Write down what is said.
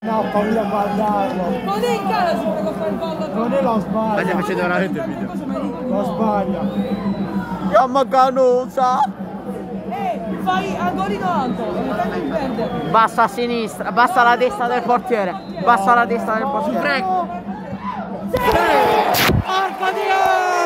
No, ho paura a guardarlo. Non è in cara se prego fare il ballo. Non è lo sbaglio. Stai sbaglia. facendo veramente il video. Lo sbaglio. Chiama Canusa! Eh, fai angolino alto, Basta a sinistra, basta alla destra del portiere. Basta alla destra del portiere. Frank! Porco Dio!